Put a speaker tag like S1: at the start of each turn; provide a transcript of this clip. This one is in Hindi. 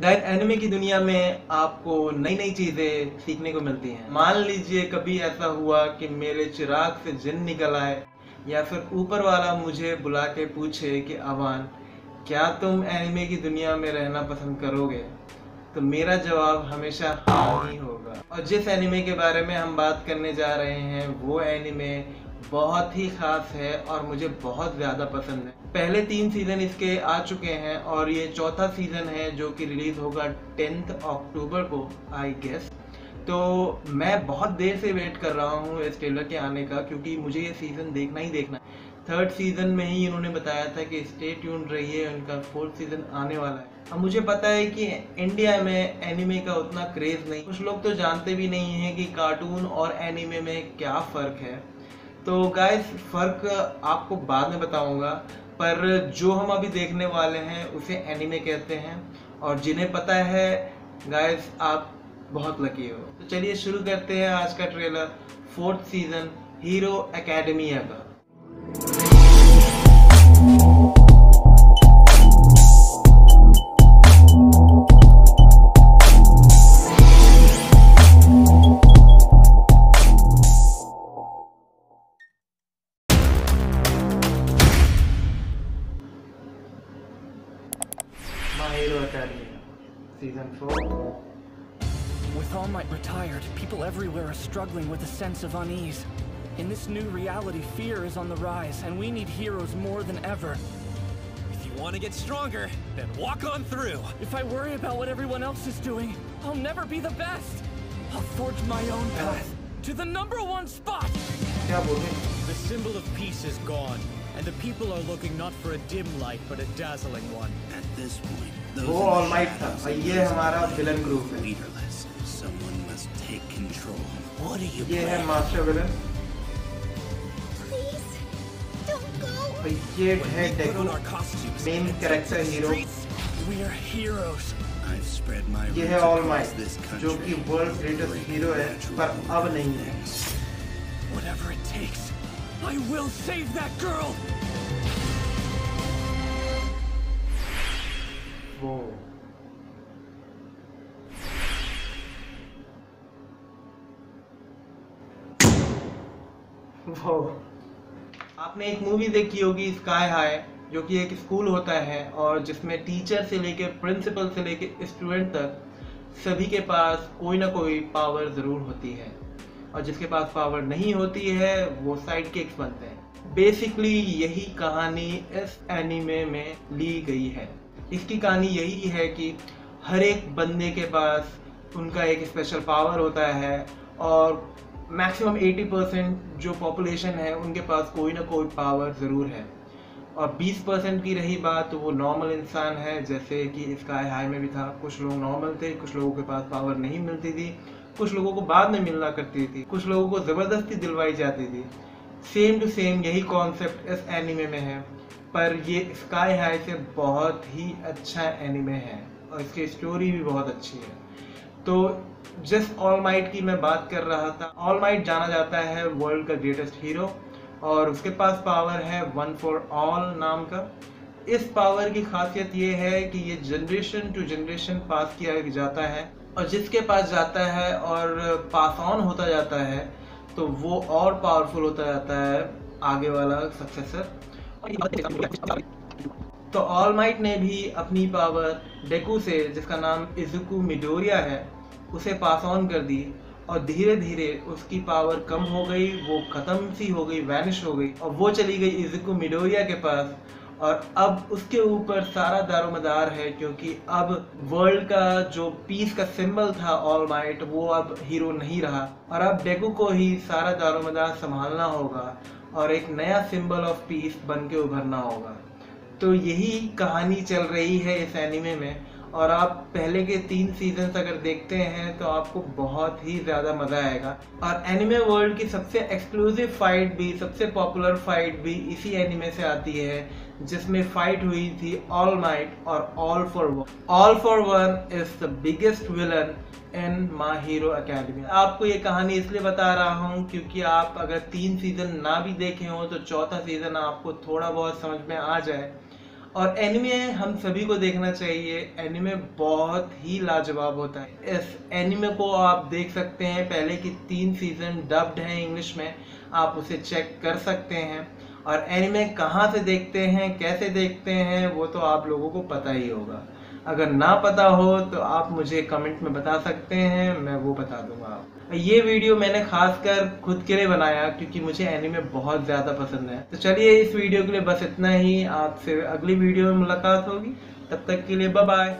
S1: गाइस एनिमे की दुनिया में आपको नई नई चीज़ें सीखने को मिलती हैं। मान लीजिए कभी ऐसा हुआ कि मेरे चिराग से जिन निकल आए, या फिर ऊपर वाला मुझे बुला के पूछे कि, अवान, क्या तुम एनिमे की दुनिया में रहना पसंद करोगे? तो मेरा जवाब हमेशा हाँ ही होगा। और जिस एनिमे के बारे में हम बात करने जा रहे हैं, वो एनिमे बहुत ही खास है और मुझे बहुत ज़्यादा पसंद है। पहले तीन सीज़न इसके आ चुके हैं और ये चौथा सीज़न है जो कि रिलीज़ होगा टेंथ अक्टूबर को आई गेस तो मैं बहुत देर से वेट कर रहा हूँ इस ट्रेलर के आने का क्योंकि मुझे ये सीज़न देखना ही देखना है। थर्ड सीज़न में ही इन्होंने बताया था कि ट्यून रही है उनका फोर्थ सीज़न आने वाला है। अब मुझे पता है कि इंडिया में एनिमे का उतना क्रेज़ नहीं। कुछ लोग तो जानते भी नहीं हैं कि कार्टून और एनिमे में क्या फ़र्क है। तो गाइस फ़र्क आपको बाद में बताऊँगा, पर जो हम अभी देखने वाले हैं, उसे एनिमे कहते हैं, और जिन्हें पता है गाइस आप बहुत लकी हो। तो चलिए शुरू करते हैं आज का trailer fourth season hero academia का। Academy, Season 4.
S2: With All Might retired, people everywhere are struggling with a sense of unease. In this new reality, fear is on the rise, and we need heroes more than ever.
S3: If you want to get stronger, then walk on through.
S2: If I worry about what everyone else is doing, I'll never be the best. I'll forge my own path to the number one spot.
S3: The symbol of peace is gone and the people are looking not for a dim light, but a dazzling one.
S4: At this point, those
S1: वो
S4: in the
S1: ऑल माइट था
S4: shadows
S1: और
S4: and
S1: ये
S4: those
S1: हमारा
S4: in
S1: विलन
S4: the
S1: ग्रुप है
S4: leaderless. Someone must take control. What are you
S1: ये है
S4: planning?
S1: Master villain
S5: Please, don't go.
S1: और ये
S3: When
S1: है
S3: we put
S1: Deku
S3: on our costumes
S1: main
S3: and
S1: character
S3: take to the
S1: hero
S3: streets,
S2: We're heroes.
S4: I've spread my
S1: ये
S4: roots
S1: है ऑल
S4: across
S1: माइट
S4: this
S1: जो
S4: country.
S1: कि वर्ल्ड ग्रेटेस्ट हीरो है पर अब नहीं है
S2: Whatever it takes, I will save that girl.
S1: वो वो आपने एक मूवी देखी होगी स्काई हाई जो कि एक स्कूल होता है और जिसमें टीचर से लेकर प्रिंसिपल से लेकर स्टूडेंट तक सभी के पास कोई ना कोई पावर ज़रूर होती है। और जिसके पास पावर नहीं होती है, वो साइड किक्स बनते हैं। बेसिकली यही कहानी इस एनीमे में ली गई है। इसकी कहानी यही है कि हर एक बंदे के पास उनका एक स्पेशल पावर होता है और मैक्सिमम 80 परसेंट जो पॉपुलेशन है, उनके पास कोई ना कोई पावर ज़रूर है। और 20 परसेंट की रही बात तो वो नॉर्मल इंसान है, जैसे कि स्काई हाई में भी था। कुछ लोग नॉर्मल थे, कुछ लोगों के पास पावर नहीं मिलती थी। कुछ लोगों को बाद में मिलना करती थी, कुछ लोगों को ज़बरदस्ती दिलवाई जाती थी। सेम टू सेम यही कॉन्सेप्ट इस एनिमे में है। पर ये स्काई हाई से बहुत ही अच्छा एनिमे है और इसकी स्टोरी भी बहुत अच्छी है। तो जिस ऑल माइट की मैं बात कर रहा था ऑल माइट जाना जाता है वर्ल्ड का ग्रेटेस्ट हीरो और उसके पास पावर है वन फॉर ऑल नाम का। इस पावर की खासियत ये है कि ये जनरेशन टू जनरेशन पास किया जाता है। और जिसके पास जाता है और पास ऑन होता जाता है तो वो और पावरफुल होता जाता है, आगे वाला सक्सेसर तो ऑल माइट ने भी अपनी पावर डेकू से, जिसका नाम इजुकू मिडोरिया है, उसे पास ऑन कर दी और धीरे धीरे उसकी पावर कम हो गई, वो ख़त्म सी हो गई वैनिश हो गई और वो चली गई इजुकू मिडोरिया के पास। और अब उसके ऊपर सारा दारोमदार है, क्योंकि अब वर्ल्ड का जो पीस का सिंबल था ऑल माइट वो अब हीरो नहीं रहा। और अब डेकू को ही सारा दारोमदार संभालना होगा और एक नया सिंबल ऑफ़ पीस बन के उभरना होगा। तो यही कहानी चल रही है इस एनिमे में। और आप पहले के तीन सीजन्स अगर देखते हैं तो आपको बहुत ही ज़्यादा मज़ा आएगा। और एनिमे वर्ल्ड की सबसे एक्सक्लूसिव फाइट भी, सबसे पॉपुलर फाइट भी इसी एनिमे से आती है, जिसमें फाइट हुई थी ऑल माइट और All for One All for One is the biggest villain in My Hero Academy आपको ये कहानी इसलिए बता रहा हूँ क्योंकि आप अगर तीन सीज़न ना भी देखे हो तो चौथा सीज़न आपको थोड़ा बहुत समझ में आ जाए। और एनिमे हम सभी को देखना चाहिए। एनिमे बहुत ही लाजवाब होता है। इस एनिमे को आप देख सकते हैं। पहले की तीन सीज़न डब्ड हैं इंग्लिश में, आप उसे चेक कर सकते हैं। और एनिमे कहाँ से देखते हैं, कैसे देखते हैं, वो तो आप लोगों को पता ही होगा। अगर ना पता हो तो आप मुझे कमेंट में बता सकते हैं, मैं वो बता दूँगा ये वीडियो मैंने खासकर खुद के लिए बनाया क्योंकि मुझे एनिमे बहुत ज़्यादा पसंद है। तो चलिए इस वीडियो के लिए बस इतना ही, आपसे अगली वीडियो में मुलाकात होगी। तब तक के लिए बाय